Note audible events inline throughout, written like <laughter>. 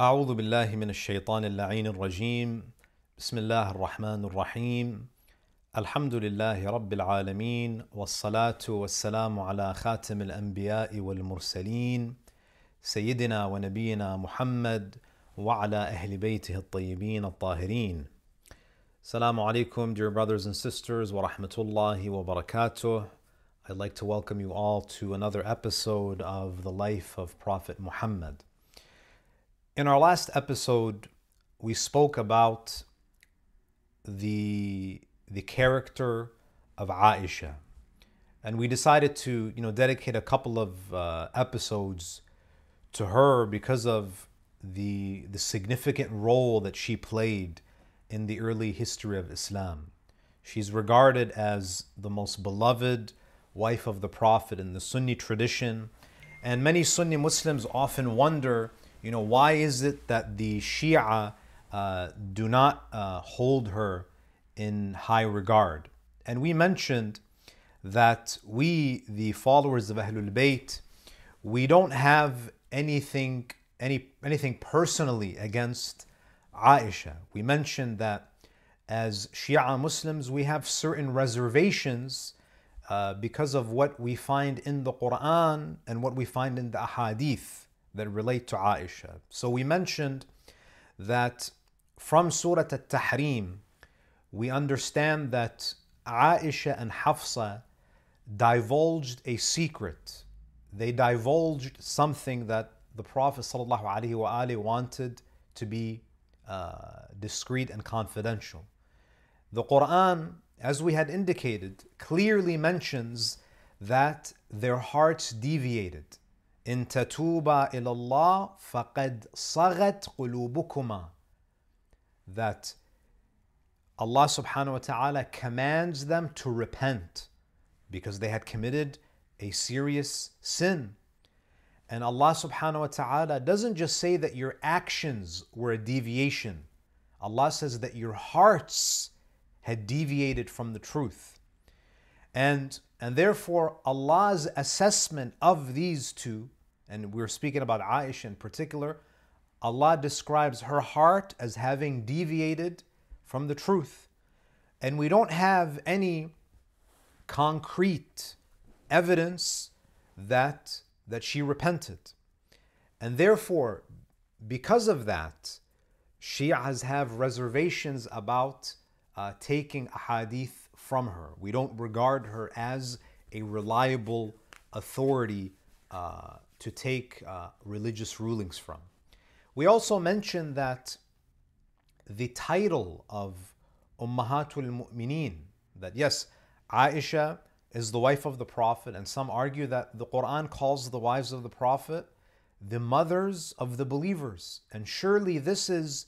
أعوذ بالله من الشيطان اللعين الرجيم بسم الله الرحمن الرحيم الحمد لله رب العالمين والصلاة والسلام على خاتم الأنبياء والمرسلين سيدنا ونبينا محمد وعلى أهل بيته الطيبين الطاهرين Assalamu alaikum, dear brothers and sisters, rahmatullahi wa barakatuh. I'd like to welcome you all to another episode of the life of Prophet Muhammad. In our last episode, we spoke about the, the character of Aisha. And we decided to, you know, dedicate a couple of uh, episodes to her because of the, the significant role that she played in the early history of Islam. She's regarded as the most beloved wife of the Prophet in the Sunni tradition. And many Sunni Muslims often wonder, you know, why is it that the Shia uh, do not uh, hold her in high regard? And we mentioned that we, the followers of Ahlul Bayt, we don't have anything, any, anything personally against Aisha. We mentioned that as Shia Muslims, we have certain reservations uh, because of what we find in the Quran and what we find in the Ahadith that relate to Aisha. So we mentioned that from Surah At Tahrim, we understand that Aisha and Hafsa divulged a secret. They divulged something that the Prophet ﷺ wanted to be uh, discreet and confidential. The Quran, as we had indicated, clearly mentions that their hearts deviated. In tatuba ilallah faqad sagat qulubukuma. That Allah subhanahu wa ta'ala commands them to repent because they had committed a serious sin. And Allah subhanahu wa ta'ala doesn't just say that your actions were a deviation. Allah says that your hearts had deviated from the truth. And, and therefore, Allah's assessment of these two, and we're speaking about Aisha in particular, Allah describes her heart as having deviated from the truth. And we don't have any concrete evidence that that she repented. And therefore, because of that, Shias have reservations about uh, taking a hadith from her. We don't regard her as a reliable authority uh, to take uh, religious rulings from. We also mentioned that the title of Ummahatul Mu'mineen, that yes, Aisha is the wife of the Prophet, and some argue that the Quran calls the wives of the Prophet the mothers of the believers. And surely this is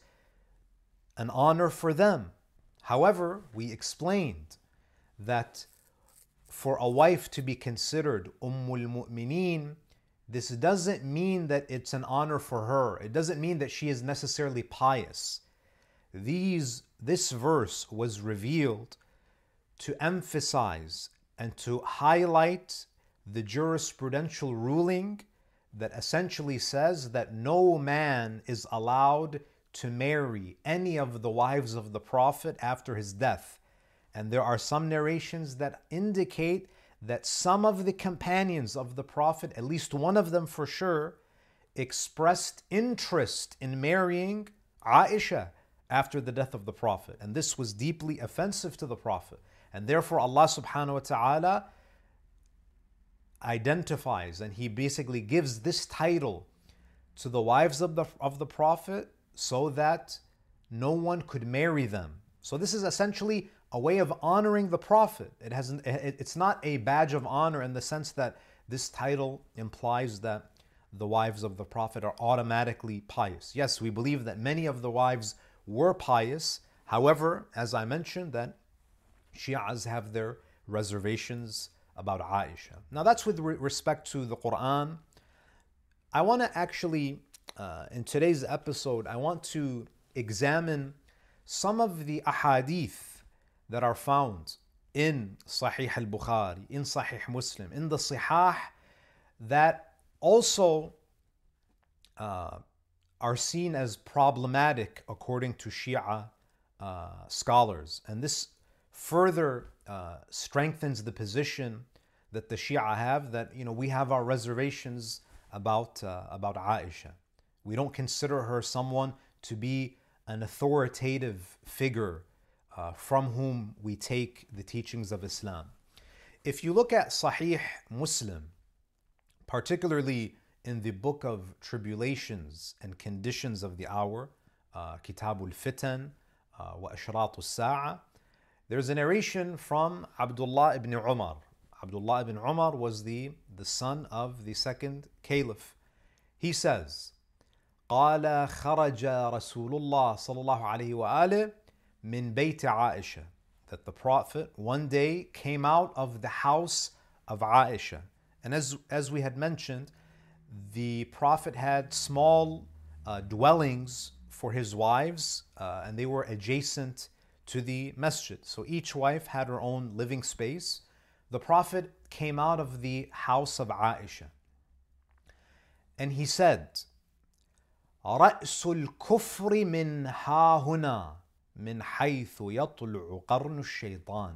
an honor for them. However, we explained that for a wife to be considered Ummul Mu'mineen, this doesn't mean that it's an honor for her. It doesn't mean that she is necessarily pious. These, this verse was revealed to emphasize and to highlight the jurisprudential ruling that essentially says that no man is allowed to marry any of the wives of the Prophet after his death. And there are some narrations that indicate that some of the companions of the Prophet, at least one of them for sure, expressed interest in marrying Aisha after the death of the Prophet. And this was deeply offensive to the Prophet. And therefore, Allah subhanahu wa ta'ala identifies and He basically gives this title to the wives of the, of the Prophet so that no one could marry them. So, this is essentially a way of honoring the Prophet. It hasn't, it's not a badge of honor in the sense that this title implies that the wives of the Prophet are automatically pious. Yes, we believe that many of the wives were pious. However, as I mentioned, that Shias have their reservations about Aisha. Now, that's with re- respect to the Quran. I want to actually, uh, in today's episode, I want to examine some of the ahadith that are found in Sahih al Bukhari, in Sahih Muslim, in the Sihah that also uh, are seen as problematic according to Shia uh, scholars. And this further uh, strengthens the position that the Shia have that you know we have our reservations about uh, about Aisha. We don't consider her someone to be an authoritative figure uh, from whom we take the teachings of Islam. If you look at Sahih Muslim, particularly in the book of tribulations and conditions of the hour, uh, Kitabul Fitan uh, wa Ashratul Sa'a, there's a narration from Abdullah ibn Umar. Abdullah ibn Umar was the, the son of the second caliph. He says, قال خرج رسول الله صلى الله عليه وآله من بيت عائشة that the prophet one day came out of the house of Aisha and as as we had mentioned the prophet had small uh, dwellings for his wives uh, and they were adjacent to the masjid so each wife had her own living space the prophet came out of the house of Aisha and he said رأس الكفر من ها هنا من حيث يطلع قرن الشيطان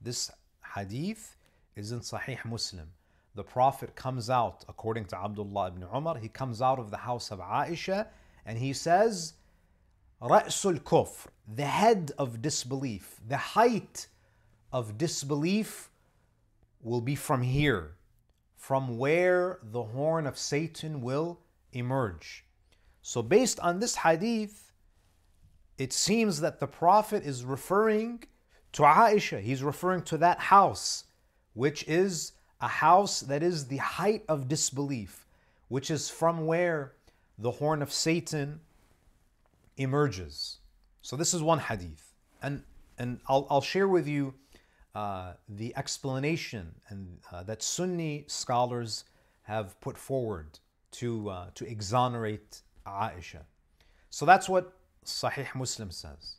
This hadith is in Sahih Muslim. The Prophet comes out, according to Abdullah ibn Umar, he comes out of the house of Aisha and he says, رأس الكفر, the head of disbelief, the height of disbelief will be from here, from where the horn of Satan will emerge. So, based on this hadith, it seems that the Prophet is referring to Aisha. He's referring to that house, which is a house that is the height of disbelief, which is from where the horn of Satan emerges. So, this is one hadith. And, and I'll, I'll share with you uh, the explanation and, uh, that Sunni scholars have put forward to, uh, to exonerate Aisha. So that's what Sahih Muslim says.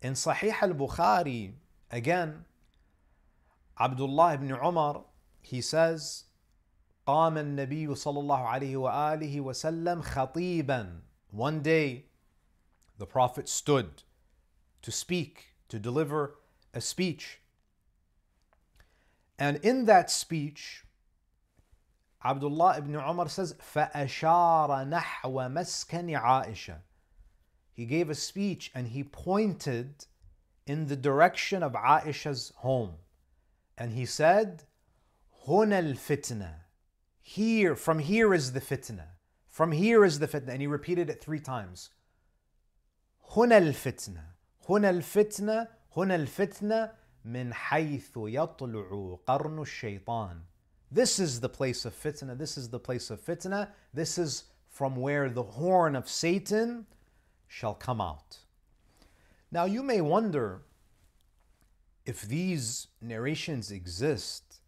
In Sahih al Bukhari, again, Abdullah ibn Umar, he says, قام النبي صلى الله عليه وآله وسلم خطيبا. One day, the Prophet stood to speak, to deliver a speech. And in that speech, Abdullah ibn Umar says, فَأَشَارَ نَحْوَ مَسْكَنِ عَائِشَةَ He gave a speech and he pointed in the direction of Aisha's home. And he said, هُنَا الْفِتْنَةِ Here, from here is the fitna. From here is the fitna. And he repeated it three times. هُنَا الْفِتْنَةِ هُنَا الْفِتْنَةِ هُنَا الْفِتْنَةِ من حيث يطلع قرن الشيطان this is the place of fitna. This is the place of fitna. This is from where the horn of Satan shall come out. Now you may wonder if these narrations exist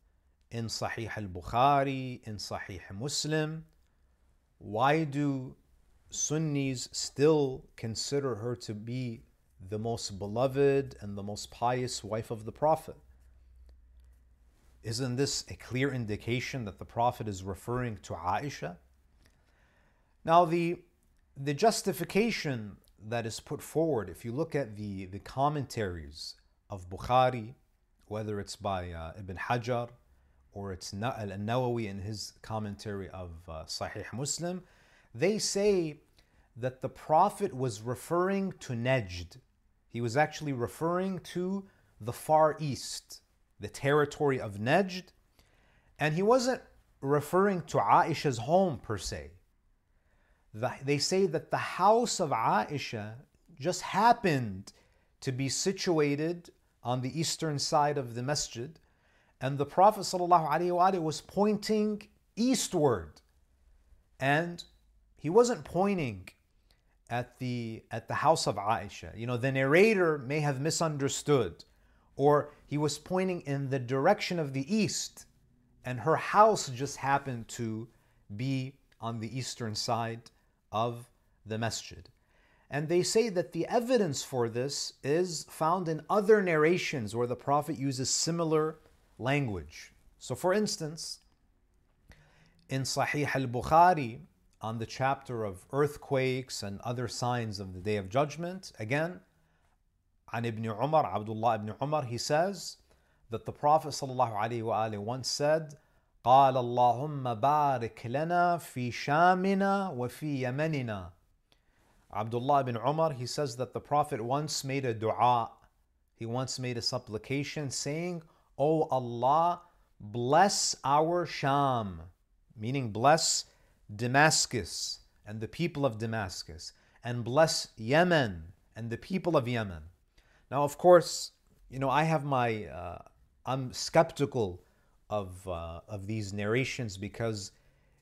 in Sahih al Bukhari, in Sahih Muslim, why do Sunnis still consider her to be the most beloved and the most pious wife of the Prophet? Isn't this a clear indication that the Prophet is referring to Aisha? Now, the, the justification that is put forward, if you look at the, the commentaries of Bukhari, whether it's by uh, Ibn Hajar or it's Al Nawawi in his commentary of uh, Sahih Muslim, they say that the Prophet was referring to Najd. He was actually referring to the Far East the territory of Najd, and he wasn't referring to Aisha's home per se. The, they say that the house of Aisha just happened to be situated on the eastern side of the masjid, and the Prophet ﷺ was pointing eastward. And he wasn't pointing at the at the house of Aisha. You know, the narrator may have misunderstood or he was pointing in the direction of the east, and her house just happened to be on the eastern side of the masjid. And they say that the evidence for this is found in other narrations where the Prophet uses similar language. So, for instance, in Sahih al Bukhari, on the chapter of earthquakes and other signs of the Day of Judgment. Again, عن ibn Umar, Abdullah ibn Umar, he says that the Prophet ﷺ once said, قال اللهم بارك لنا في شامنا وفي يمننا. Abdullah ibn Umar, he says that the Prophet once made a dua. He once made a supplication saying, O Allah, bless our Sham, meaning bless Damascus and the people of Damascus, and bless Yemen and the people of Yemen. Now, of course, you know, I have my, uh, I'm skeptical of, uh, of these narrations because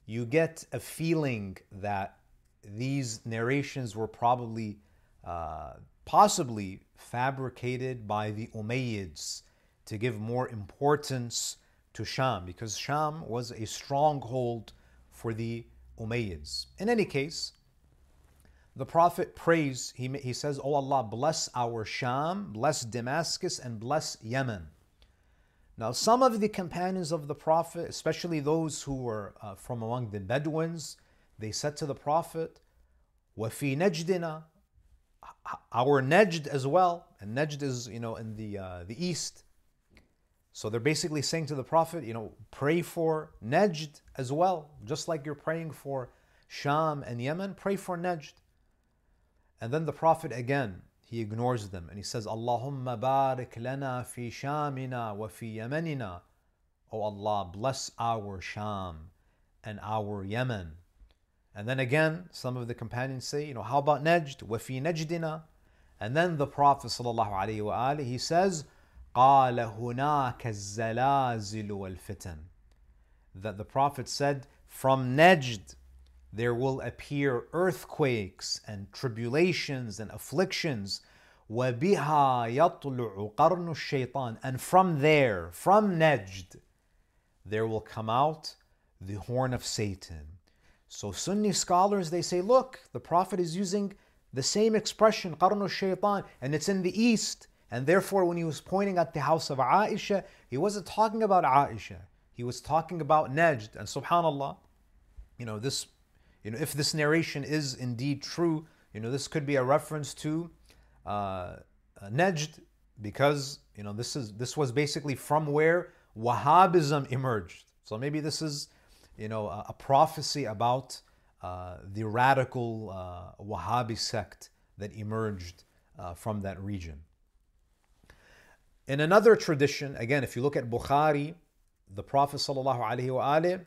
you get a feeling that these narrations were probably, uh, possibly fabricated by the Umayyads to give more importance to Sham because Sham was a stronghold for the Umayyads. In any case, the Prophet prays, he, he says, Oh Allah, bless our Sham, bless Damascus, and bless Yemen. Now, some of the companions of the Prophet, especially those who were uh, from among the Bedouins, they said to the Prophet, وَفِي نَجْدِنَا Our Najd as well, and Najd is, you know, in the, uh, the east. So they're basically saying to the Prophet, you know, pray for Najd as well, just like you're praying for Sham and Yemen, pray for Najd. And then the Prophet again, he ignores them and he says, Allahumma barik lana fi shamina wa fi yemenina. Oh Allah, bless our Sham and our Yemen. And then again, some of the companions say, you know, how about Najd? Wa fi Najdina. And then the Prophet sallallahu alaihi wasallam he says, قال هناك الزلازل والفتن. That the Prophet said, from Najd there will appear earthquakes and tribulations and afflictions. وَبِهَا يَطْلُعُ قَرْنُ الشَّيْطَانِ And from there, from Najd, there will come out the horn of Satan. So Sunni scholars, they say, look, the Prophet is using the same expression, قَرْنُ الشَّيْطَانِ, and it's in the east. And therefore, when he was pointing at the house of Aisha, he wasn't talking about Aisha. He was talking about Najd. And subhanAllah, you know, this you know, if this narration is indeed true, you know, this could be a reference to uh, Najd because you know this is this was basically from where Wahhabism emerged. So maybe this is you know a, a prophecy about uh, the radical uh, Wahhabi sect that emerged uh, from that region. In another tradition, again, if you look at Bukhari, the Prophet sallallahu alaihi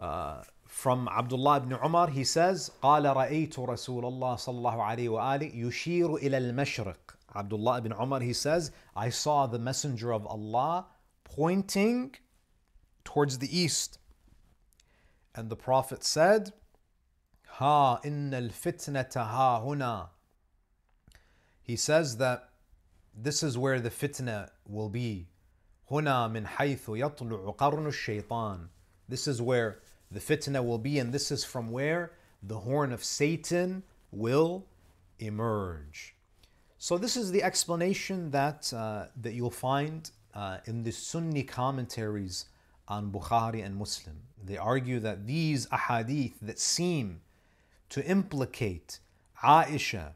wasallam from Abdullah ibn Umar, he says, قال رأيت رسول الله صلى الله عليه وآله يشير إلى المشرق. Abdullah ibn Umar, he says, I saw the messenger of Allah pointing towards the east. And the Prophet said, Ha inna al-fitnata ha huna. He says that this is where the fitna will be. هنا من حيث يطلع قرن الشيطان. This is where the fitna will be, and this is from where the horn of Satan will emerge. So this is the explanation that uh, that you'll find uh, in the Sunni commentaries on Bukhari and Muslim. They argue that these ahadith that seem to implicate Aisha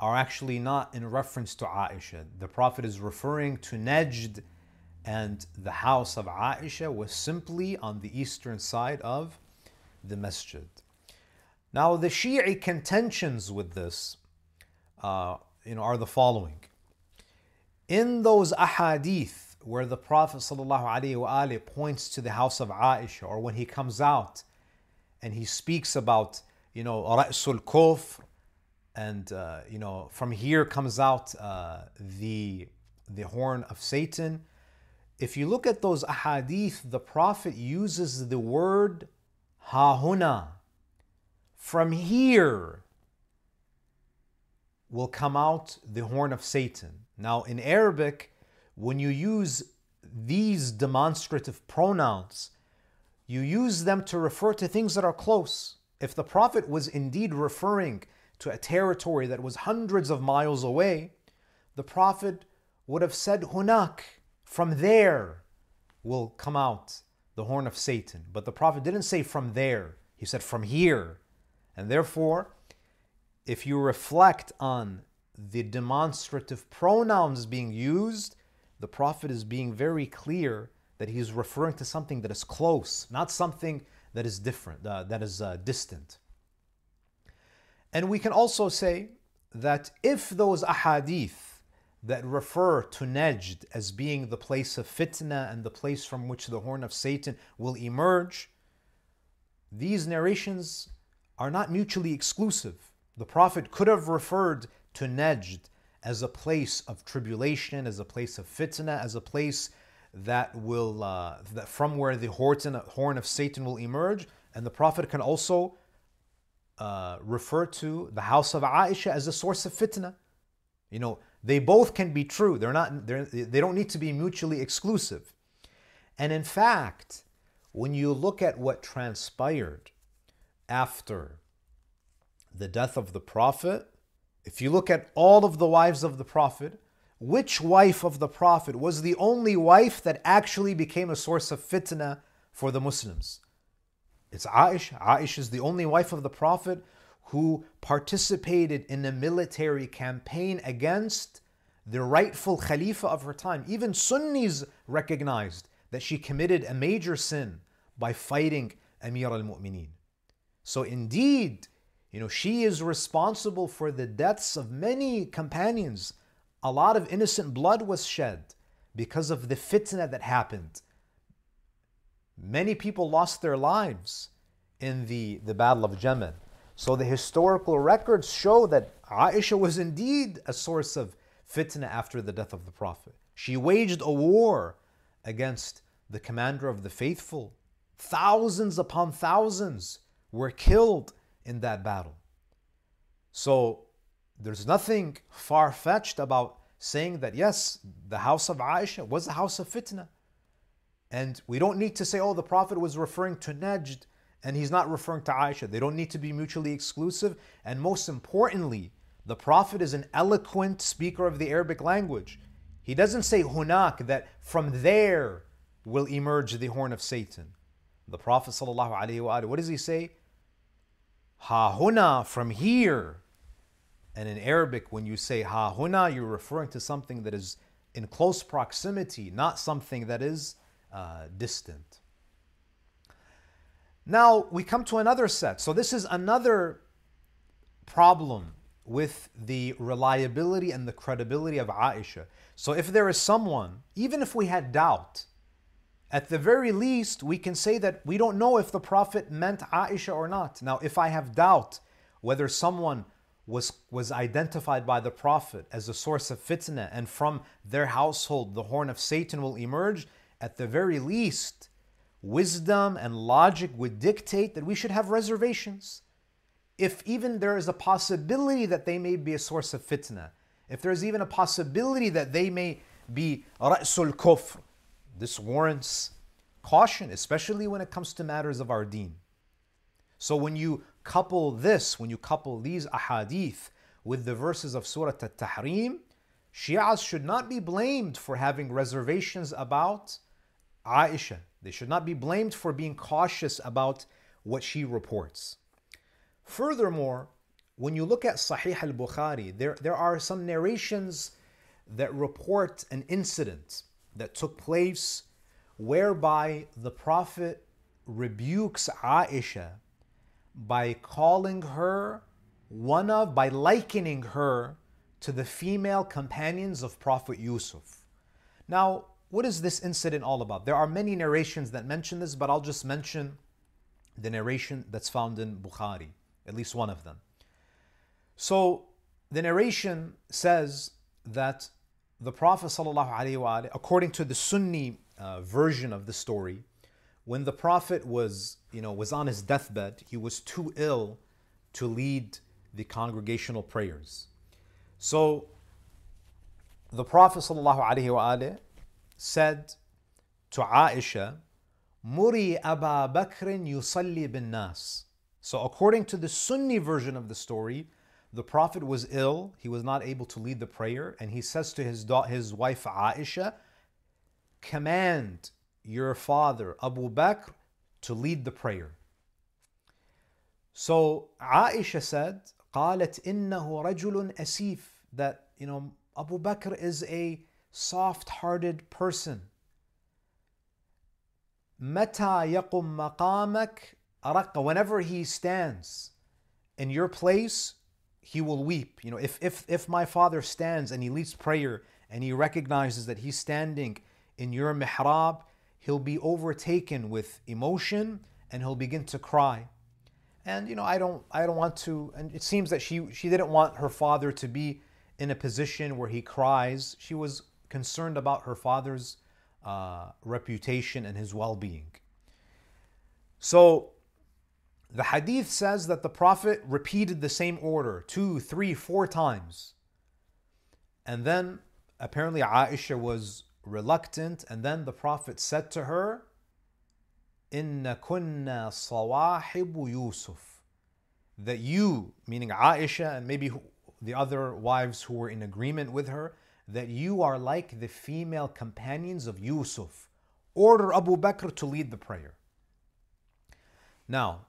are actually not in reference to Aisha. The Prophet is referring to Najd and the house of Aisha was simply on the eastern side of the masjid. Now, the Shi'i contentions with this uh, you know, are the following. In those ahadith where the Prophet ﷺ points to the house of Aisha, or when he comes out and he speaks about, you know, Ra'sul Kufr, and, uh, you know, from here comes out uh, the, the horn of Satan if you look at those ahadith, the Prophet uses the word hahuna. From here will come out the horn of Satan. Now, in Arabic, when you use these demonstrative pronouns, you use them to refer to things that are close. If the Prophet was indeed referring to a territory that was hundreds of miles away, the Prophet would have said hunak, from there will come out the horn of Satan. But the Prophet didn't say from there. He said, from here. And therefore, if you reflect on the demonstrative pronouns being used, the Prophet is being very clear that he's referring to something that is close, not something that is different, uh, that is uh, distant. And we can also say that if those ahadith that refer to Najd as being the place of fitna and the place from which the horn of Satan will emerge, these narrations are not mutually exclusive. The Prophet could have referred to Najd as a place of tribulation, as a place of fitna, as a place that will uh, that from where the horn of Satan will emerge, and the Prophet can also uh, refer to the house of Aisha as a source of fitna. You know, they both can be true. They're not. They're, they don't need to be mutually exclusive. And in fact, when you look at what transpired after the death of the Prophet, if you look at all of the wives of the Prophet, which wife of the Prophet was the only wife that actually became a source of fitna for the Muslims? It's Aisha. Aisha is the only wife of the Prophet who participated in a military campaign against the rightful Khalifa of her time. Even Sunnis recognized that she committed a major sin by fighting Amir al Mu'mineen. So, indeed, you know, she is responsible for the deaths of many companions. A lot of innocent blood was shed because of the fitna that happened. Many people lost their lives in the, the Battle of Jamal. So the historical records show that Aisha was indeed a source of fitna after the death of the Prophet. She waged a war against the commander of the faithful. Thousands upon thousands were killed in that battle. So there's nothing far fetched about saying that, yes, the house of Aisha was the house of fitna. And we don't need to say, oh, the Prophet was referring to Najd and he's not referring to Aisha. They don't need to be mutually exclusive. And most importantly, the Prophet is an eloquent speaker of the Arabic language. He doesn't say hunak, that from there will emerge the horn of Satan. The Prophet, what does he say? Ha huna, from here. And in Arabic, when you say ha huna, you're referring to something that is in close proximity, not something that is uh, distant. Now we come to another set. So this is another problem with the reliability and the credibility of Aisha. So if there is someone, even if we had doubt, at the very least, we can say that we don't know if the Prophet meant Aisha or not. Now, if I have doubt whether someone was, was identified by the Prophet as a source of fitna and from their household the horn of Satan will emerge, at the very least, wisdom and logic would dictate that we should have reservations. If even there is a possibility that they may be a source of fitna, if there's even a possibility that they may be ra'sul kufr, this warrants caution, especially when it comes to matters of our deen. So when you couple this, when you couple these ahadith with the verses of Surah At-Tahrim, Shias should not be blamed for having reservations about Aisha. They should not be blamed for being cautious about what she reports. Furthermore, when you look at Sahih al Bukhari, there, there are some narrations that report an incident that took place whereby the Prophet rebukes Aisha by calling her one of, by likening her to the female companions of Prophet Yusuf. Now, what is this incident all about? There are many narrations that mention this, but I'll just mention the narration that's found in Bukhari, at least one of them. So the narration says that the Prophet, ﷺ, according to the Sunni uh, version of the story, when the Prophet was, you know, was on his deathbed, he was too ill to lead the congregational prayers. So the Prophet ﷺ said to Aisha, Muri Aba Bakr yusalli bin nas. So according to the Sunni version of the story, the Prophet was ill, he was not able to lead the prayer, and he says to his, da- his wife Aisha, Command your father Abu Bakr to lead the prayer. So Aisha said, قالت إنه رجل أسيف that you know Abu Bakr is a soft hearted person. Meta yaqum maqamak araqqa. Whenever he stands in your place, he will weep. You know, if, if, if my father stands and he leads prayer and he recognizes that he's standing in your mihrab, he'll be overtaken with emotion and he'll begin to cry. And you know, I don't I don't want to and it seems that she she didn't want her father to be in a position where he cries. She was concerned about her father's uh, reputation and his well-being. So the hadith says that the prophet repeated the same order two three four times. And then apparently aisha was reluctant and then the prophet said to her inna kunna sawahibu yusuf. That you meaning aisha and maybe the other wives who were in agreement with her that you are like the female companions of yusuf order abu bakr to lead the prayer now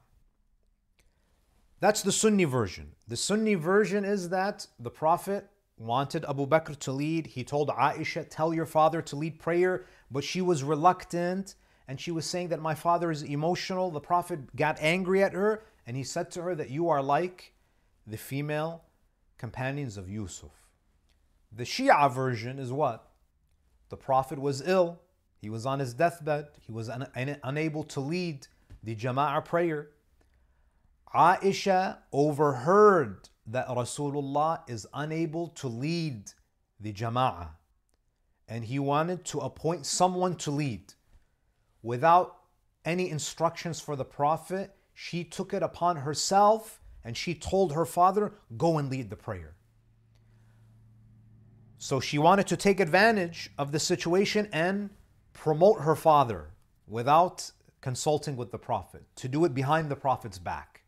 that's the Sunni version. The Sunni version is that the Prophet wanted Abu Bakr to lead. He told Aisha, Tell your father to lead prayer, but she was reluctant and she was saying that my father is emotional. The Prophet got angry at her and he said to her that you are like the female companions of Yusuf. The Shia version is what? The Prophet was ill. He was on his deathbed. He was un- un- unable to lead the Jama'ah prayer. Aisha overheard that Rasulullah is unable to lead the Jama'ah and he wanted to appoint someone to lead. Without any instructions for the Prophet, she took it upon herself and she told her father, Go and lead the prayer. So she wanted to take advantage of the situation and promote her father without consulting with the Prophet, to do it behind the Prophet's back.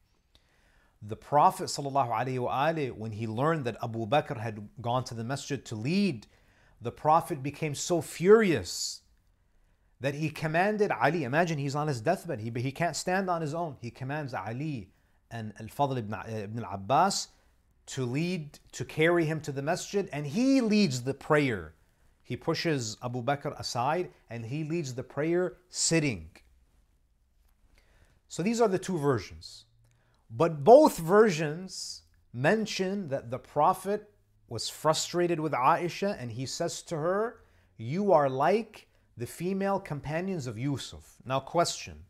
The Prophet ﷺ, when he learned that Abu Bakr had gone to the masjid to lead, the Prophet became so furious that he commanded Ali. Imagine he's on his deathbed, he, he can't stand on his own. He commands Ali and Al Fadl ibn, uh, ibn al Abbas to lead, to carry him to the masjid, and he leads the prayer. He pushes Abu Bakr aside and he leads the prayer sitting. So these are the two versions. But both versions mention that the Prophet was frustrated with Aisha and he says to her, You are like the female companions of Yusuf. Now, question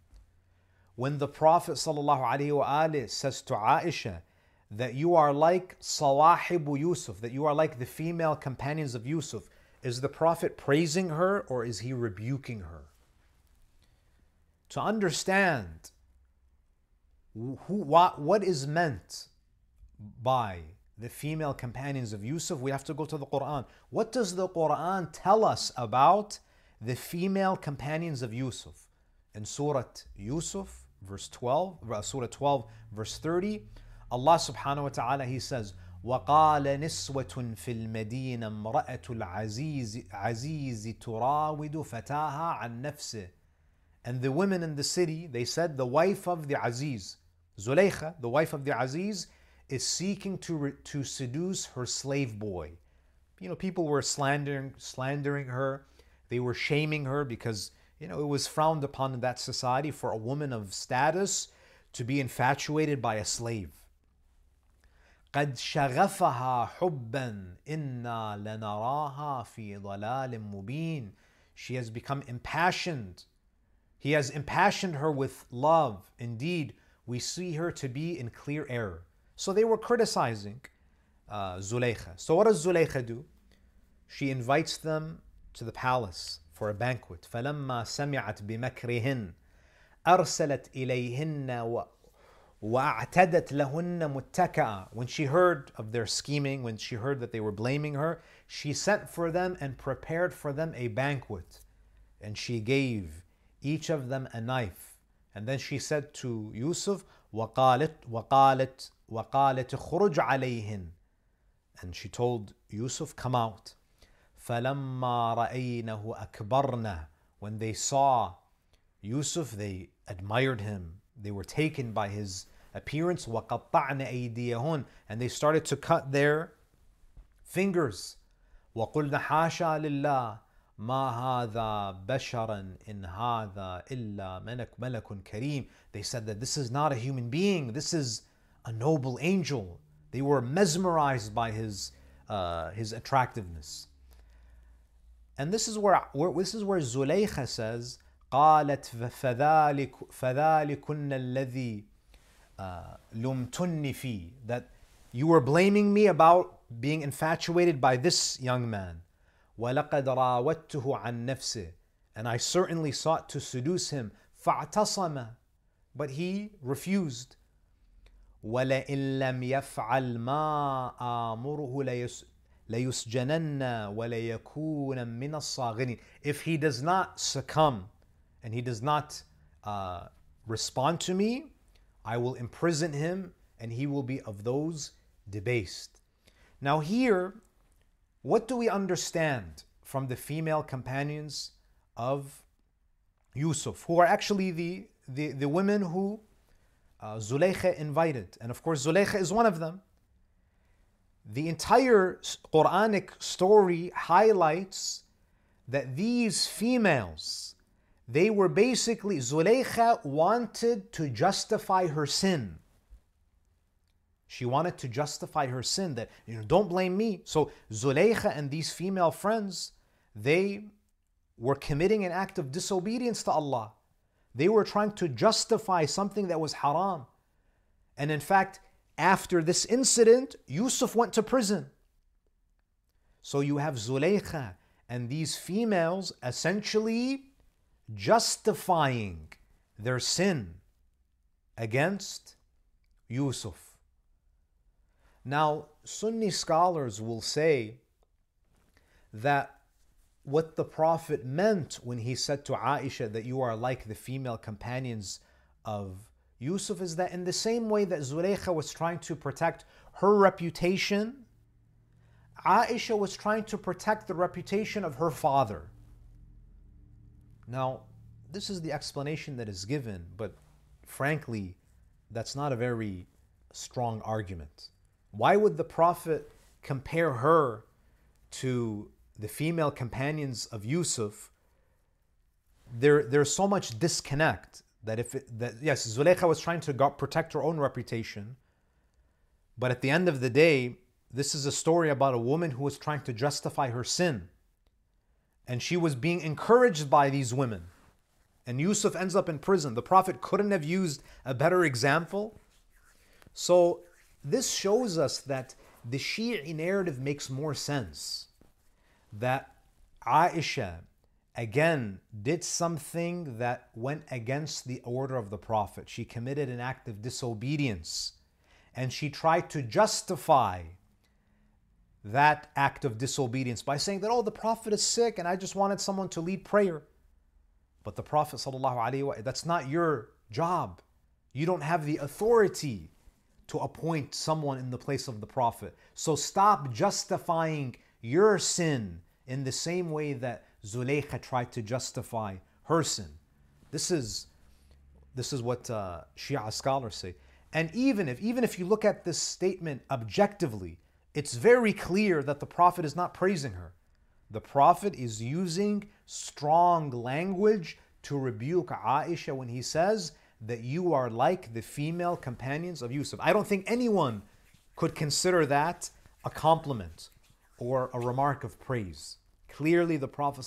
when the Prophet ﷺ says to Aisha that you are like Sawahibu Yusuf, that you are like the female companions of Yusuf, is the Prophet praising her or is he rebuking her? To understand who, what, what is meant by the female companions of Yusuf, we have to go to the Quran. What does the Quran tell us about the female companions of Yusuf? In Surah Yusuf, verse 12, uh, Surah 12, verse 30, Allah subhanahu wa ta'ala, He says, وقال نسوة في المدينة امرأة العزيز عزيز تراود فتاها عن نفسه and the women in the city, they said, the wife of the Aziz, Zuleikha, the wife of the Aziz, is seeking to, re- to seduce her slave boy. You know, people were slandering, slandering her. They were shaming her because, you know, it was frowned upon in that society for a woman of status to be infatuated by a slave. قد شغفها حبا إنا لنراها في ضلال مبين. She has become impassioned he has impassioned her with love. Indeed, we see her to be in clear error. So they were criticizing uh, Zuleikha. So what does Zuleikha do? She invites them to the palace for a banquet. فلما سمعت بمكرهن أرسلت إليهن وأعتدت لهن متكأ. When she heard of their scheming, when she heard that they were blaming her, she sent for them and prepared for them a banquet. And she gave each of them a knife. And then she said to Yusuf, وقالت وقالت وقالت خرج عليهن. And she told Yusuf, come out. فلما رأينه أكبرنا. When they saw Yusuf, they admired him. They were taken by his appearance. وَقَطَّعْنَ أَيْدِيَهُنْ And they started to cut their fingers. وَقُلْنَ حَاشَى لِلَّهِ ما هذا بشرا إن هذا إلا ملك ملك كريم. They said that this is not a human being. This is a noble angel. They were mesmerized by his uh, his attractiveness. And this is where, where this is where Zulaykha says, قالت فذلك فذلكن الذي لمتني فيه that you were blaming me about being infatuated by this young man ولقد راودته عن نفسه and I certainly sought to seduce him فاعتصم but he refused ولئن لم يفعل ما آمره ليس ليسجنن وليكون من الصاغرين if he does not succumb and he does not uh, respond to me I will imprison him and he will be of those debased. Now here what do we understand from the female companions of Yusuf who are actually the the, the women who uh, invited? And of course Zulaykha is one of them. The entire Quranic story highlights that these females, they were basically, Zulaykha wanted to justify her sin. She wanted to justify her sin that, you know, don't blame me. So Zulaykha and these female friends, they were committing an act of disobedience to Allah. They were trying to justify something that was haram. And in fact, after this incident, Yusuf went to prison. So you have Zulaykha and these females essentially justifying their sin against Yusuf. Now, Sunni scholars will say that what the Prophet meant when he said to Aisha that you are like the female companions of Yusuf is that in the same way that Zulaykha was trying to protect her reputation, Aisha was trying to protect the reputation of her father. Now, this is the explanation that is given, but frankly, that's not a very strong argument. Why would the Prophet compare her to the female companions of Yusuf? There, there's so much disconnect that if it, that yes, Zuleika was trying to protect her own reputation, but at the end of the day, this is a story about a woman who was trying to justify her sin, and she was being encouraged by these women, and Yusuf ends up in prison. The Prophet couldn't have used a better example. So this shows us that the Shi'i narrative makes more sense. That Aisha again did something that went against the order of the Prophet. She committed an act of disobedience and she tried to justify that act of disobedience by saying that, oh, the Prophet is sick and I just wanted someone to lead prayer. But the Prophet, that's not your job. You don't have the authority to appoint someone in the place of the Prophet. So stop justifying your sin in the same way that Zulaykha tried to justify her sin. This is, this is what uh, Shia scholars say. And even if, even if you look at this statement objectively, it's very clear that the Prophet is not praising her. The Prophet is using strong language to rebuke Aisha when he says that you are like the female companions of Yusuf. I don't think anyone could consider that a compliment or a remark of praise. Clearly, the Prophet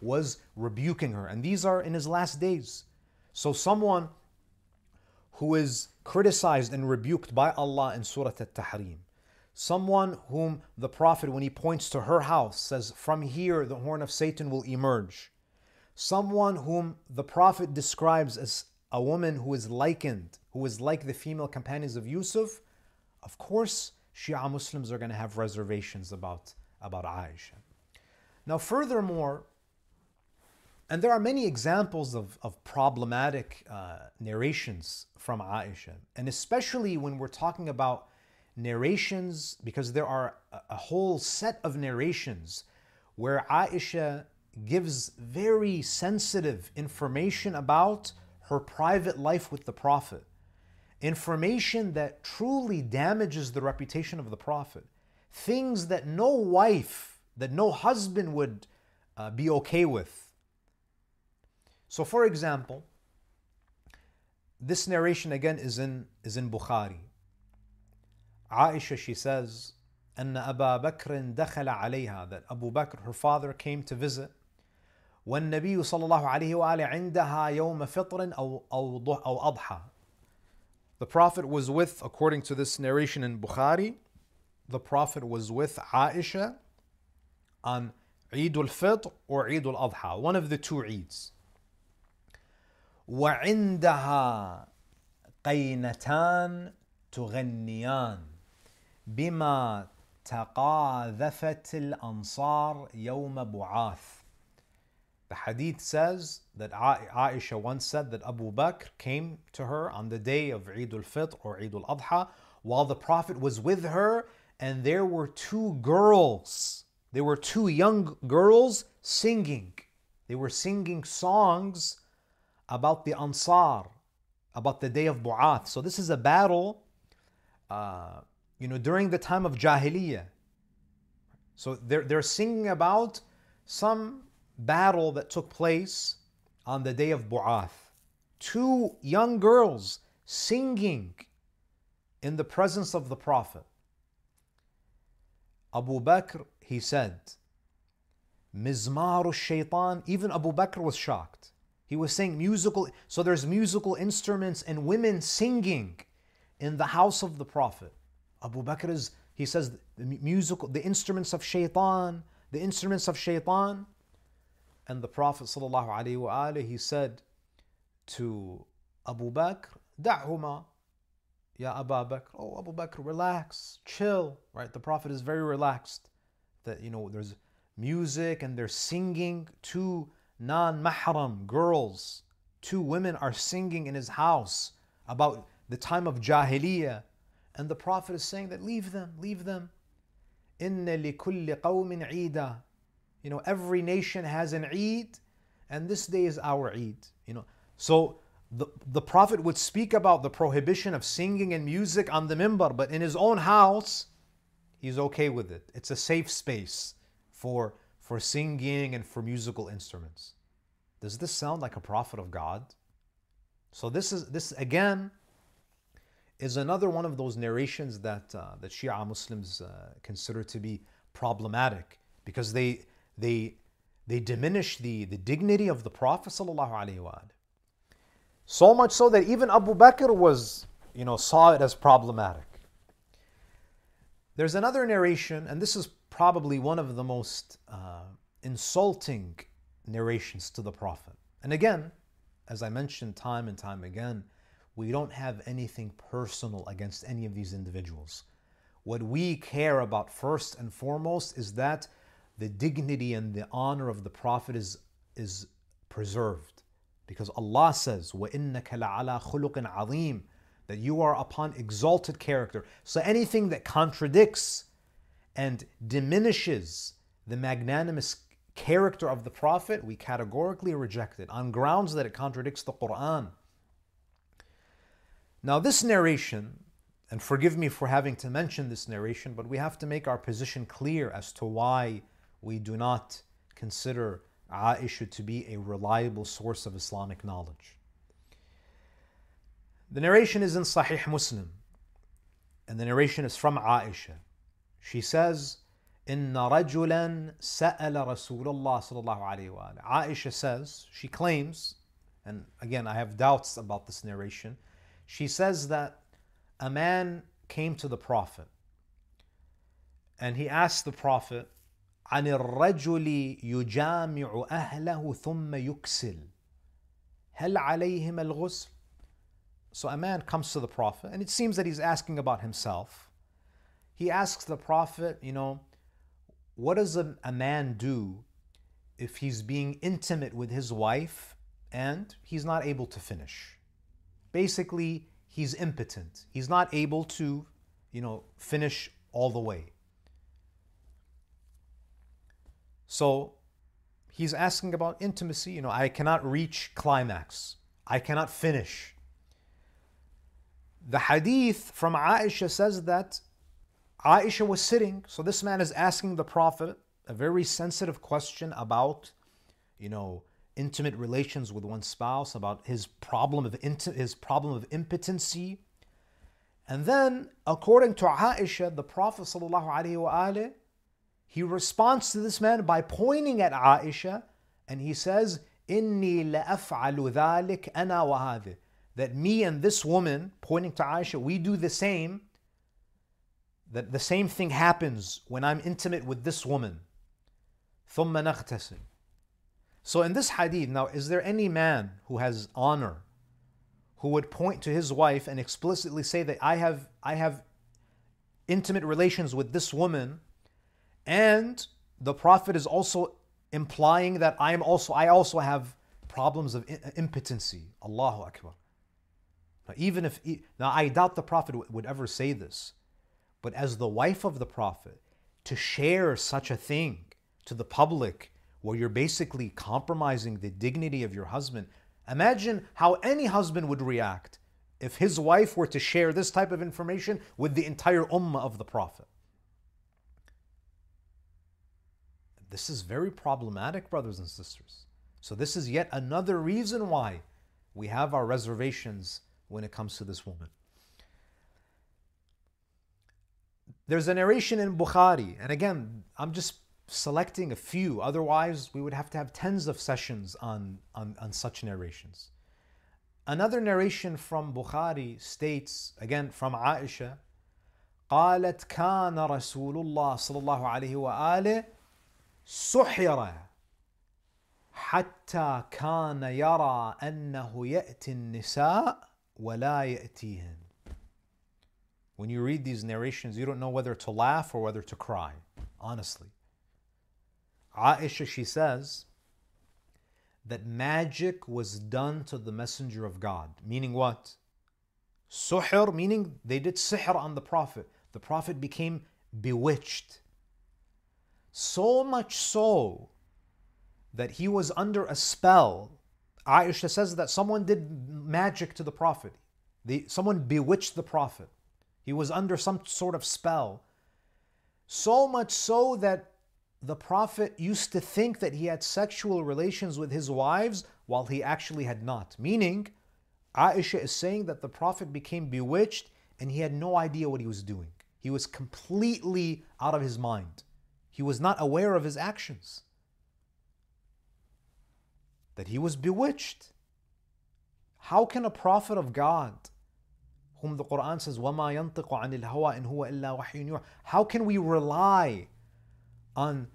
was rebuking her, and these are in his last days. So, someone who is criticized and rebuked by Allah in Surah Al Tahrim, someone whom the Prophet, when he points to her house, says, From here the horn of Satan will emerge, someone whom the Prophet describes as a woman who is likened, who is like the female companions of Yusuf, of course, Shia Muslims are going to have reservations about about Aisha. Now, furthermore, and there are many examples of, of problematic uh, narrations from Aisha, and especially when we're talking about narrations, because there are a, whole set of narrations where Aisha gives very sensitive information about her private life with the Prophet. information that truly damages the reputation of the Prophet, things that no wife, that no husband would uh, be okay with. So, for example, this narration again is in, is in Bukhari. Aisha, she says, أن أبا بكر دخل عليها that Abu Bakr, her father, came to visit. والنبي صلى الله عليه وآله عندها يوم فطر أو أو أو أضحى. The Prophet was with, according to this narration in Bukhari, the Prophet was with Aisha on Eid al-Fitr or Eid al-Adha, one of the two Eids. وعندها قينتان تغنيان بما تقاذفت الأنصار يوم بعاث The hadith says that Aisha once said that Abu Bakr came to her on the day of Eid al-Fitr or Eid al-Adha while the Prophet was with her and there were two girls. There were two young girls singing. They were singing songs about the Ansar, about the day of Bu'ath. So this is a battle, uh, you know, during the time of Jahiliyyah. So they're, they're singing about some battle that took place on the day of Bu'ath. Two young girls singing in the presence of the Prophet. Abu Bakr, he said, Mizmar shaitan, even Abu Bakr was shocked. He was saying musical, so there's musical instruments and women singing in the house of the Prophet. Abu Bakr is, he says, the musical, the instruments of shaitan, the instruments of shaitan. And the Prophet ﷺ, he said to Abu Bakr, Da'huma, Ya Abu Bakr. Oh, Abu Bakr, relax, chill, right? The Prophet is very relaxed. That, you know, there's music and they're singing. Two non mahram girls, two women are singing in his house about the time of Jahiliyyah. And the Prophet is saying that leave them, leave them. Inna likulli qawmin eida. You know, every nation has an Eid, and this day is our Eid. You know, so the, the Prophet would speak about the prohibition of singing and music on the mimbar, but in his own house, he's okay with it. It's a safe space for, for singing and for musical instruments. Does this sound like a prophet of God? So this is this again is another one of those narrations that uh, that Shia Muslims uh, consider to be problematic because they they they diminish the, the dignity of the Prophet so much so that even Abu Bakr was, you know, saw it as problematic. There's another narration, and this is probably one of the most uh, insulting narrations to the Prophet. And again, as I mentioned time and time again, we don't have anything personal against any of these individuals. What we care about first and foremost is that the dignity and the honor of the Prophet is, is preserved. Because Allah says, وَإِنَّكَ لَعَلَى خُلُقٍ عَظِيمٍ That you are upon exalted character. So anything that contradicts and diminishes the magnanimous character of the Prophet, we categorically reject it on grounds that it contradicts the Quran. Now, this narration, and forgive me for having to mention this narration, but we have to make our position clear as to why we do not consider Aisha to be a reliable source of Islamic knowledge. The narration is in Sahih Muslim, and the narration is from Aisha. She says, إن رجلا سأل رسول الله صلى الله عليه وآله. Aisha says, she claims, and again I have doubts about this narration. She says that a man came to the Prophet and he asked the Prophet, عن الرجل يجامع أهله ثم يكسل هل عليهم الغسل So a man comes to the Prophet and it seems that he's asking about himself. He asks the Prophet, you know, what does a, a man do if he's being intimate with his wife and he's not able to finish? Basically, he's impotent. He's not able to, you know, finish all the way. So he's asking about intimacy. You know, I cannot reach climax, I cannot finish. The hadith from Aisha says that Aisha was sitting, so this man is asking the Prophet a very sensitive question about, you know, intimate relations with one's spouse, about his problem of his problem of impotency. And then, according to Aisha, the Prophet ﷺ, he responds to this man by pointing at Aisha and he says, Inni la'af'alu dhalik ana wa That me and this woman, pointing to Aisha, we do the same. That the same thing happens when I'm intimate with this woman. ثم نغتسل. so in this hadith, now, is there any man who has honor who would point to his wife and explicitly say that I have I have intimate relations with this woman, and the Prophet is also implying that I am also I also have problems of impotency. Allahu Akbar. Now, even if now I doubt the Prophet would ever say this, but as the wife of the Prophet, to share such a thing to the public where you're basically compromising the dignity of your husband. Imagine how any husband would react if his wife were to share this type of information with the entire ummah of the Prophet. This is very problematic, brothers and sisters. So, this is yet another reason why we have our reservations when it comes to this woman. There's a narration in Bukhari, and again, I'm just selecting a few. Otherwise, we would have to have tens of sessions on, on, on such narrations. Another narration from Bukhari states, again from Aisha, قالت كان رسول الله صلى الله عليه وآله سحر حتى كان يرى أنه يأتي النساء ولا يأتيهن When you read these narrations, you don't know whether to laugh or whether to cry, honestly. Aisha, she says that magic was done to the Messenger of God. Meaning what? Suhr, meaning they did sihr on the Prophet. The Prophet became bewitched. So much so that he was under a spell. Aisha says that someone did magic to the Prophet. The, someone bewitched the Prophet. He was under some sort of spell. So much so that the Prophet used to think that he had sexual relations with his wives while he actually had not. Meaning, Aisha is saying that the Prophet became bewitched and he had no idea what he was doing. He was completely out of his mind. He was not aware of his actions. That he was bewitched. How can a prophet of God, whom the Quran says, وَمَا يَنطِقُ عَنِ الْهَوَىٰ إِنْ هُوَ إِلَّا وَحْيٌ How can we rely on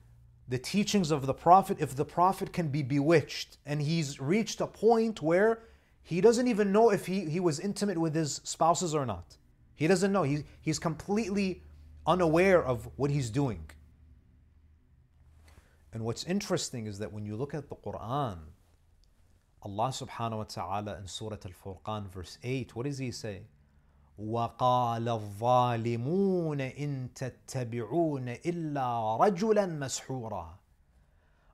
the teachings of the Prophet if the Prophet can be bewitched and he's reached a point where he doesn't even know if he, he was intimate with his spouses or not. He doesn't know. He, he's completely unaware of what he's doing. And what's interesting is that when you look at the Quran, Allah subhanahu wa ta'ala in Surah Al Furqan, verse 8, what does He say? وقال الظالمون إن تتبعون إلا رجلا مسحورا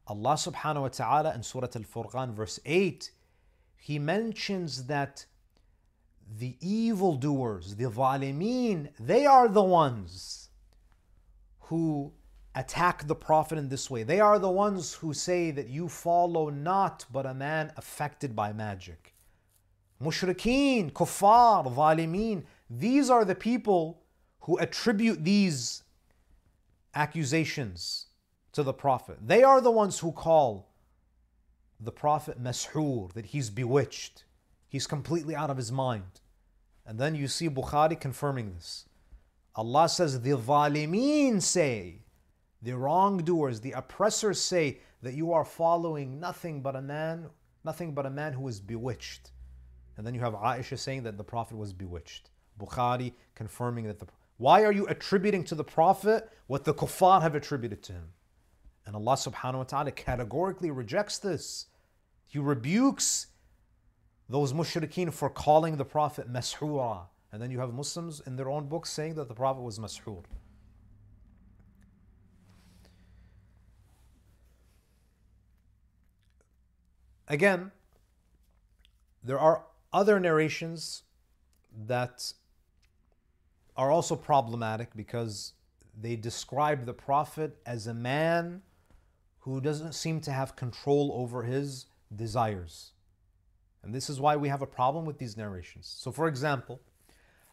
Allah subhanahu wa ta'ala in Surah Al-Furqan verse 8 he mentions that the evildoers, the zalimeen, they are the ones who attack the Prophet in this way. They are the ones who say that you follow not but a man affected by magic. Mushrikeen, kuffar, zalimeen, these are the people who attribute these accusations to the Prophet. They are the ones who call the Prophet Mashur, that he's bewitched. He's completely out of his mind. And then you see Bukhari confirming this. Allah says, The zalimeen say, the wrongdoers, the oppressors say that you are following nothing but a man, nothing but a man who is bewitched. And then you have Aisha saying that the Prophet was bewitched. Bukhari confirming that the why are you attributing to the Prophet what the kuffar have attributed to him? And Allah subhanahu wa ta'ala categorically rejects this. He rebukes those mushrikeen for calling the Prophet mashura. And then you have Muslims in their own books saying that the Prophet was mashur. Again, there are other narrations that are also problematic because they describe the Prophet as a man who doesn't seem to have control over his desires. And this is why we have a problem with these narrations. So, for example,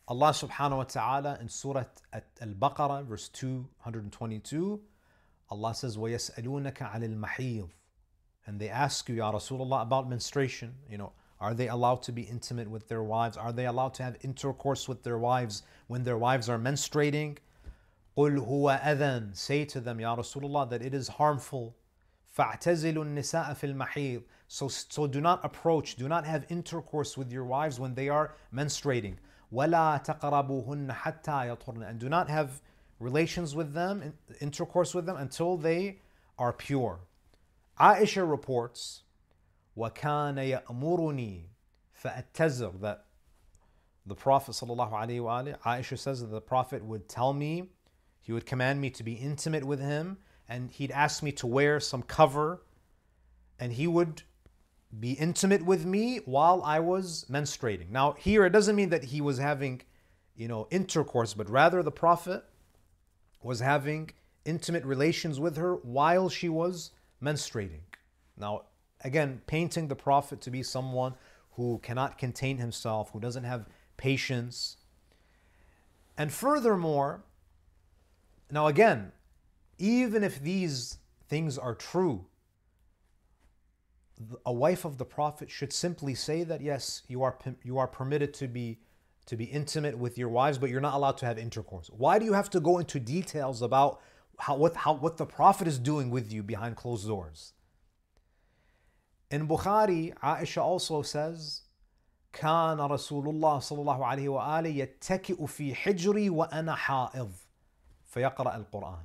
Allah subhanahu wa ta'ala in Surah Al Baqarah, verse 222, Allah says, وَيَسْأَلُونَكَ عَلِ الْمَحِيضِ And they ask you, Ya Rasulullah, about menstruation. You know, are they allowed to be intimate with their wives? Are they allowed to have intercourse with their wives when their wives are menstruating? قُلْ هُوَ أَذًى Say to them, Ya Rasulullah, that it is harmful. فَاعْتَزِلُوا النِّسَاءَ فِي الْمَحِيضِ so, so do not approach, do not have intercourse with your wives when they are menstruating. وَلَا تَقْرَبُوهُنَّ حَتَّى يَطْهُرْنَ And do not have relations with them, intercourse with them until they are pure. Aisha reports, وَكَانَ يَأْمُرُنِي فَأَتَّزِرْ That the Prophet sallallahu Aisha says that the Prophet would tell me, he would command me to be intimate with him, and he'd ask me to wear some cover, and he would be intimate with me while I was menstruating. Now, here it doesn't mean that he was having, you know, intercourse, but rather the Prophet was having intimate relations with her while she was menstruating. Now, again, painting the Prophet to be someone who cannot contain himself, who doesn't have patience. And furthermore, now again, even if these things are true, a wife of the Prophet should simply say that yes, you are you are permitted to be to be intimate with your wives, but you're not allowed to have intercourse. Why do you have to go into details about how what how what the Prophet is doing with you behind closed doors? In Bukhari, Aisha also says, كان رسول الله صلى الله عليه وآله يتكئ في حجري وأنا حائض فيقرأ القرآن.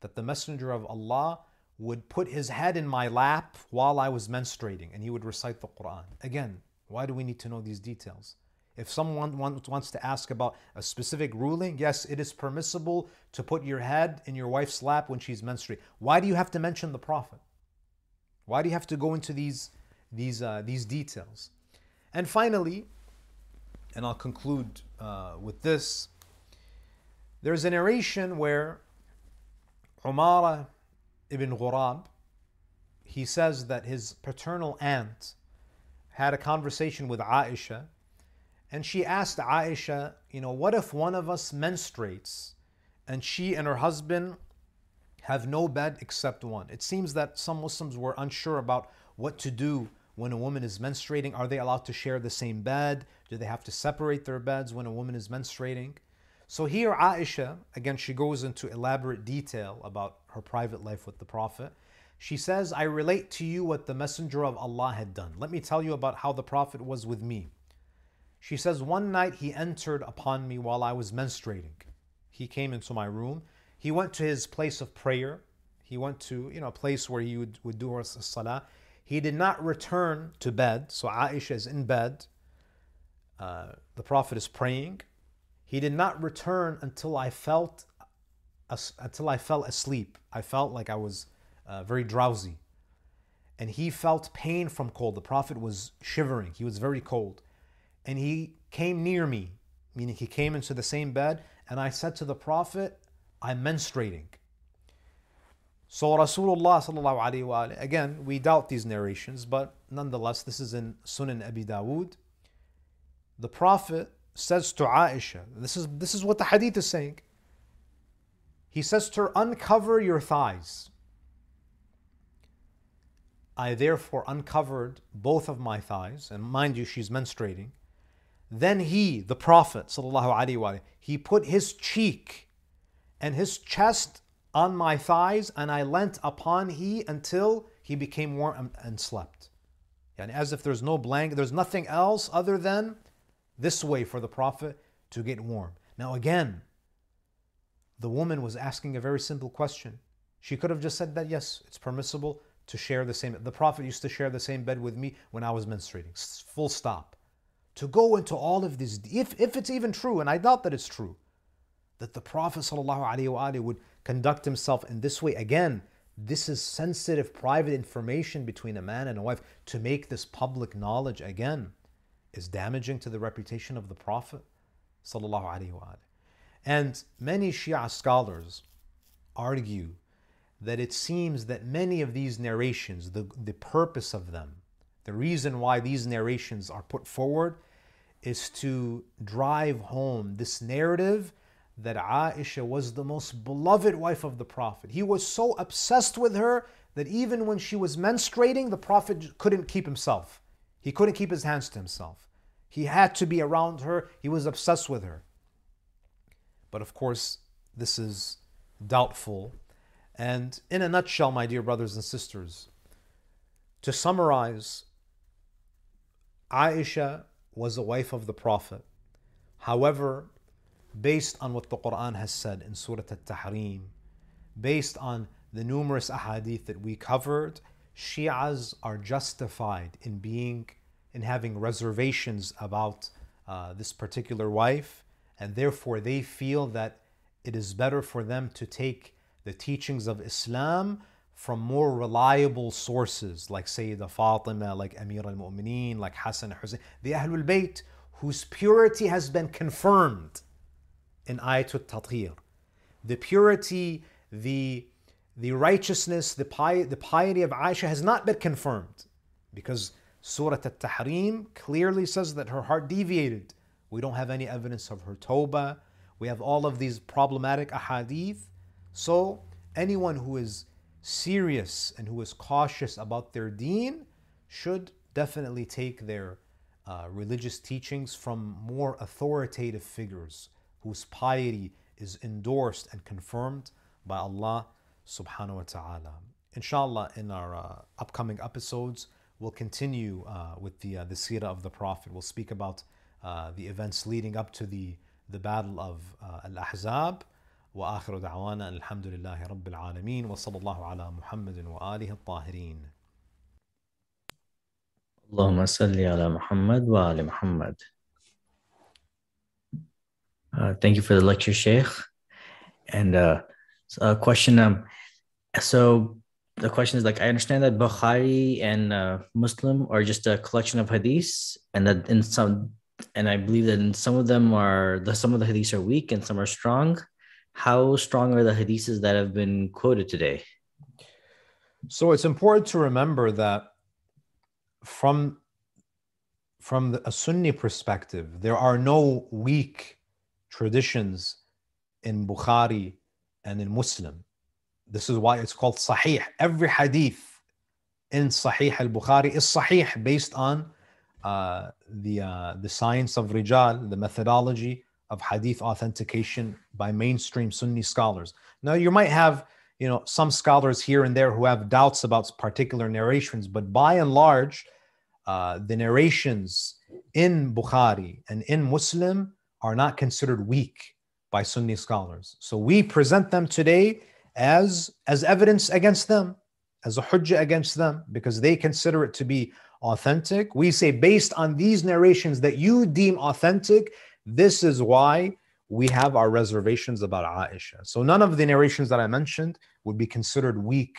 That the Messenger of Allah would put his head in my lap while I was menstruating and he would recite the Quran. Again, why do we need to know these details? If someone wants to ask about a specific ruling, yes, it is permissible to put your head in your wife's lap when she's menstruating. Why do you have to mention the Prophet? Why do you have to go into these, these, uh, these details? And finally, and I'll conclude uh, with this, there's a narration where Umara ibn Ghurab, he says that his paternal aunt had a conversation with Aisha, and she asked Aisha, you know, what if one of us menstruates and she and her husband have no bed except one? It seems that some Muslims were unsure about what to do when a woman is menstruating. Are they allowed to share the same bed? Do they have to separate their beds when a woman is menstruating? So here, Aisha, again, she goes into elaborate detail about her private life with the Prophet. She says, I relate to you what the Messenger of Allah had done. Let me tell you about how the Prophet was with me. She says, One night he entered upon me while I was menstruating. He came into my room. He went to his place of prayer. He went to, you know, a place where he would, would do salah. He did not return to bed. So Aisha is in bed. Uh, the Prophet is praying. He did not return until I felt as, until I fell asleep. I felt like I was uh, very drowsy. And he felt pain from cold. The Prophet was shivering. He was very cold. And he came near me, meaning he came into the same bed. And I said to the Prophet, I'm menstruating. So Rasulullah sallallahu alaihi wa again, we doubt these narrations, but nonetheless, this is in Sunan Abi Dawood. The Prophet says to Aisha, this is, this is what the hadith is saying. He says to her, Uncover your thighs. I therefore uncovered both of my thighs, and mind you, she's menstruating. Then he, the Prophet, وسلم, he put his cheek and his chest on my thighs, and I leant upon he until he became warm and slept. And as if there's no blanket, there's nothing else other than this way for the Prophet to get warm. Now, again, the woman was asking a very simple question. She could have just said that, yes, it's permissible to share the same. The Prophet used to share the same bed with me when I was menstruating. Full stop. To go into all of this, if, if it's even true, and I doubt that it's true, that the Prophet ﷺ would conduct himself in this way. Again, this is sensitive, private information between a man and a wife. To make this public knowledge again is damaging to the reputation of the Prophet. And many Shia scholars argue that it seems that many of these narrations, the, the purpose of them, the reason why these narrations are put forward is to drive home this narrative that Aisha was the most beloved wife of the Prophet. He was so obsessed with her that even when she was menstruating, the Prophet couldn't keep himself. He couldn't keep his hands to himself. He had to be around her. He was obsessed with her. But of course, this is doubtful. And in a nutshell, my dear brothers and sisters, to summarize, Aisha was a wife of the Prophet. However, based on what the Quran has said in Surah Al Tahrim, based on the numerous ahadith that we covered, Shias are justified in being in having reservations about uh, this particular wife, and therefore they feel that it is better for them to take the teachings of Islam from more reliable sources like Sayyidah Fatima, like Amir al Mu'mineen, like Hassan Hussein, the Ahlul Bayt, whose purity has been confirmed in Ayatul Tathir. The purity, the, the righteousness, the, pi- the piety of Aisha has not been confirmed because Surah At Tahrim clearly says that her heart deviated. We don't have any evidence of her tawbah. We have all of these problematic ahadith. So, anyone who is serious and who is cautious about their deen should definitely take their uh, religious teachings from more authoritative figures whose piety is endorsed and confirmed by Allah subhanahu wa ta'ala. Inshallah, in our uh, upcoming episodes, we'll continue uh, with the, uh, the seerah of the Prophet. We'll speak about uh, the events leading up to the, the battle of uh, Al-Ahzab. واخر دعوانا الحمد لله رب العالمين وصلى الله على محمد واله الطاهرين. اللهم صل على محمد وآل محمد. uh, thank you for the lecture, Sheikh. And uh, a question. Um, so the question is like I understand that Bukhari and uh, Muslim are just a collection of hadiths, and that in some, and I believe that in some of them are the some of the hadiths are weak and some are strong. How strong are the hadiths that have been quoted today? So it's important to remember that from from the, a Sunni perspective, there are no weak traditions in Bukhari and in Muslim. This is why it's called Sahih. Every hadith in Sahih al Bukhari is Sahih based on uh, the uh, the science of Rijal, the methodology of hadith authentication by mainstream Sunni scholars. Now, you might have you know some scholars here and there who have doubts about particular narrations, but by and large, uh, the narrations in Bukhari and in Muslim are not considered weak by Sunni scholars. So we present them today as as evidence against them, as a hujjah against them, because they consider it to be authentic. We say based on these narrations that you deem authentic, this is why we have our reservations about Aisha. So none of the narrations that I mentioned would be considered weak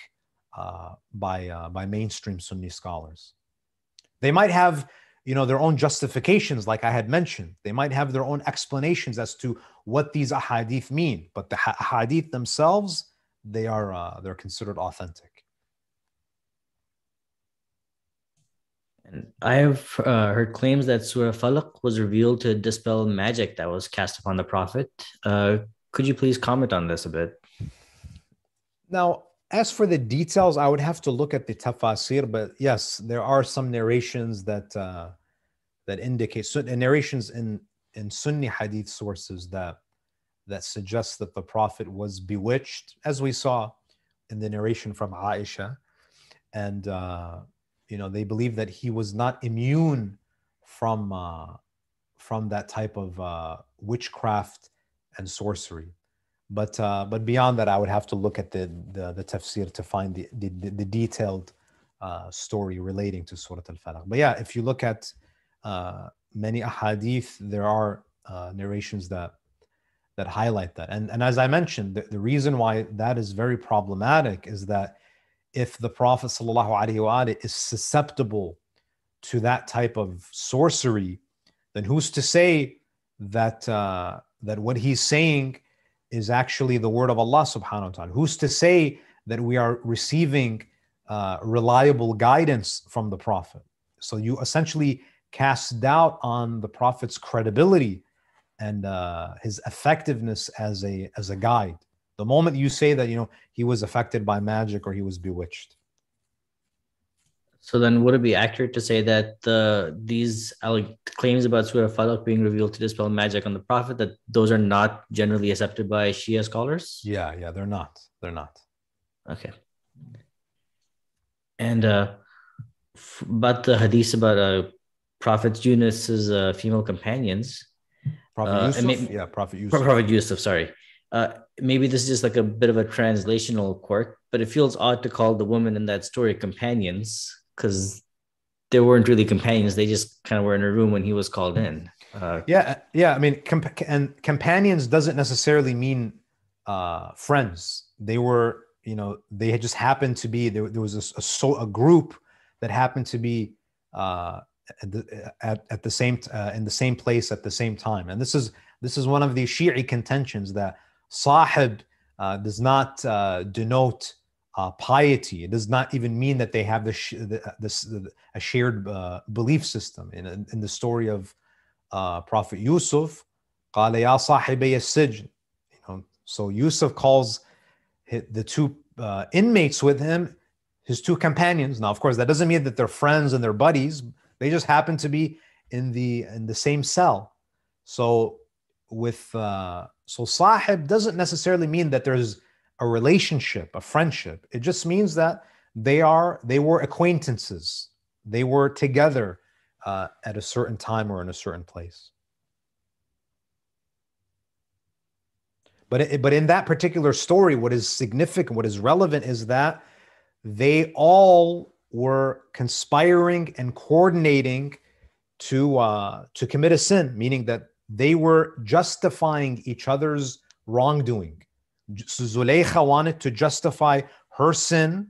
uh, by uh, by mainstream Sunni scholars. They might have, you know, their own justifications, like I had mentioned. They might have their own explanations as to what these ahadith mean, but the ahadith themselves, they are uh, they're considered authentic. And I have uh, heard claims that Surah Falaq was revealed to dispel magic that was cast upon the Prophet. Uh, could you please comment on this a bit? Now, as for the details, I would have to look at the tafsir, but yes, there are some narrations that uh, that indicate so, narrations in in Sunni hadith sources that that suggest that the Prophet was bewitched, as we saw in the narration from Aisha, and uh, you know they believe that he was not immune from uh, from that type of uh, witchcraft and sorcery but uh, but beyond that i would have to look at the the, the tafsir to find the the, the detailed uh, story relating to surah al-falaq. But yeah if you look at uh, many ahadith there are uh, narrations that that highlight that. And and as i mentioned the, the reason why that is very problematic is that if the Prophet is susceptible to that type of sorcery, then who's to say that uh, that what he's saying is actually the word of Allah subhanahu wa ta'ala. Who's to say that we are receiving uh, reliable guidance from the Prophet? So you essentially cast doubt on the Prophet's credibility and uh, his effectiveness as a as a guide. The moment you say that you know he was affected by magic or he was bewitched. So then, would it be accurate to say that the these claims about Surah Falaq being revealed to dispel magic on the Prophet that those are not generally accepted by Shia scholars? Yeah, yeah, they're not. They're not. Okay. And uh, but the hadith about uh, Prophet Yunus's uh, female companions. Prophet uh, Yusuf? Maybe, yeah, Prophet Yusuf. Prophet Yusuf, sorry. Uh, maybe this is just like a bit of a translational quirk, but it feels odd to call the women in that story companions because they weren't really companions. They just kind of were in a room when he was called in. Uh, yeah, yeah. I mean, comp- and companions doesn't necessarily mean uh, friends. They were, you know, they had just happened to be there. There was a, a, so, a group that happened to be uh, at, the, at, at the same uh, in the same place at the same time. And this is this is one of the Shi'i contentions that sahib uh, does not uh, denote uh, piety. It does not even mean that they have the, sh- the, this, the a shared uh, belief system. In, in the story of uh, Prophet Yusuf, قال يا صاحبي السجن. You know, so Yusuf calls the two uh, inmates with him his two companions. Now, of course, that doesn't mean that they're friends and they're buddies. They just happen to be in the in the same cell. So with uh, so sahib doesn't necessarily mean that there's a relationship, a friendship. It just means that they are they were acquaintances. They were together uh, at a certain time or in a certain place. But it, but in that particular story, what is significant, what is relevant, is that they all were conspiring and coordinating to uh, to commit a sin, meaning that they were justifying each other's wrongdoing. Zuleikha wanted to justify her sin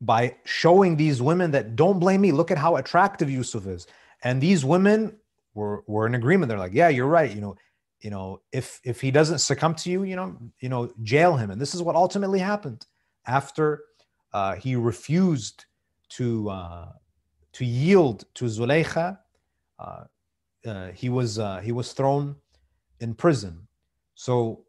by showing these women that don't blame me. Look at how attractive Yusuf is. And these women were, were in agreement. They're like, yeah, you're right. You know, you know, if if he doesn't succumb to you, you know, you know, jail him. And this is what ultimately happened after uh, he refused to uh, to yield to Zuleikha. Uh, uh he was uh, he was thrown in prison. So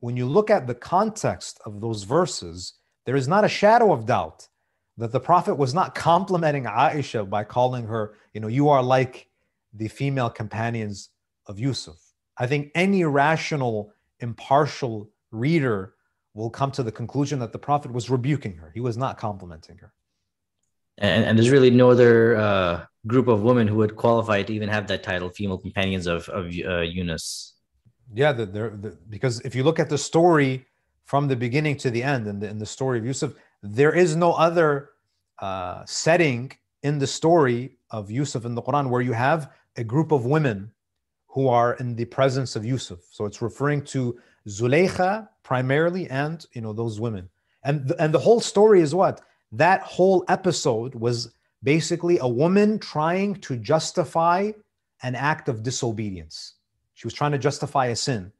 when you look at the context of those verses, there is not a shadow of doubt that the Prophet was not complimenting Aisha by calling her, you know, you are like the female companions of Yusuf. I think any rational, impartial reader will come to the conclusion that the Prophet was rebuking her. He was not complimenting her. And, and there's really no other uh, group of women who would qualify to even have that title, female companions of, of uh, Yunus. Yeah, the, the, because if you look at the story from the beginning to the end, in the, in the story of Yusuf, there is no other uh, setting in the story of Yusuf in the Quran where you have a group of women who are in the presence of Yusuf. So it's referring to Zuleikha primarily and you know those women. And the, and the whole story is what? That whole episode was basically a woman trying to justify an act of disobedience. She was trying to justify a sin.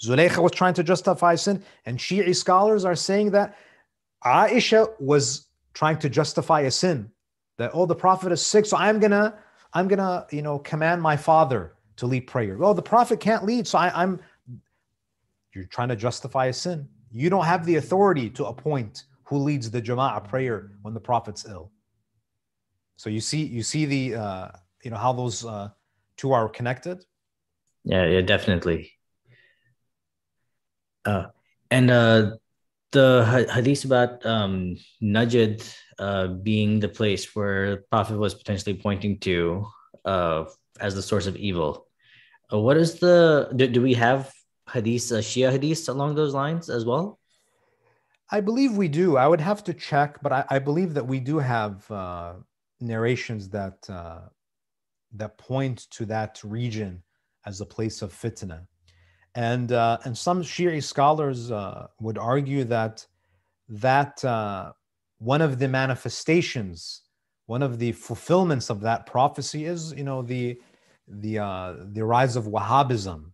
Zuleikha was trying to justify a sin, and Shi'i scholars are saying that Aisha was trying to justify a sin. That oh, the Prophet is sick, so I'm gonna, I'm gonna, you know, command my father to lead prayer. Oh, the Prophet can't lead, so I, I'm. You're trying to justify a sin. You don't have the authority to appoint who leads the Jama'ah prayer when the Prophet's ill. So you see, you see the, uh, you know, how those uh, two are connected. Yeah, yeah, definitely. Uh, and uh, the hadith about um, Najd uh, being the place where Prophet was potentially pointing to uh, as the source of evil. Uh, what is the do, do we have hadith, uh, Shia hadiths along those lines as well? I believe we do. I would have to check, but I, I believe that we do have uh, narrations that uh, that point to that region as a place of fitna. And, uh, and some Shia scholars uh, would argue that, that uh, one of the manifestations, one of the fulfillments of that prophecy is, you know, the, the, uh, the rise of Wahhabism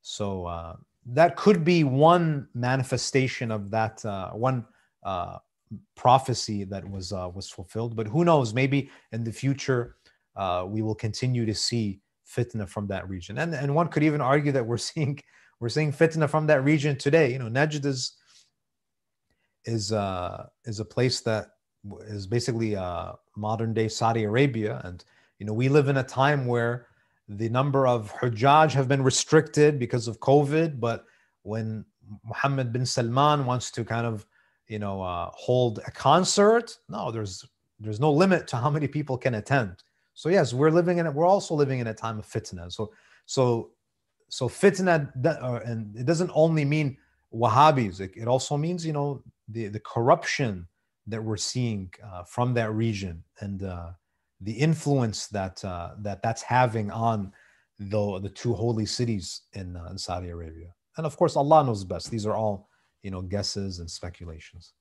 So uh, that could be one manifestation of that uh, one prophecy that was was fulfilled. But who knows? Maybe in the future we will continue to see fitna from that region, and and one could even argue that we're <laughs> seeing we're seeing fitna from that region today. You know, Najd is is uh, is a place that is basically uh, modern day Saudi Arabia, and you know we live in a time where the number of Hujjaj have been restricted because of COVID, but when Mohammed bin Salman wants to kind of you know uh, hold a concert, no, there's there's no limit to how many people can attend. So yes, we're living in it. We're also living in a time of fitna. So so so fitna, uh, and it doesn't only mean Wahhabis. It, it also means you know the the corruption that we're seeing uh, from that region and uh, the influence that uh, that that's having on the the two holy cities in, uh, in Saudi Arabia. And of course, Allah knows best. These are all you know guesses and speculations.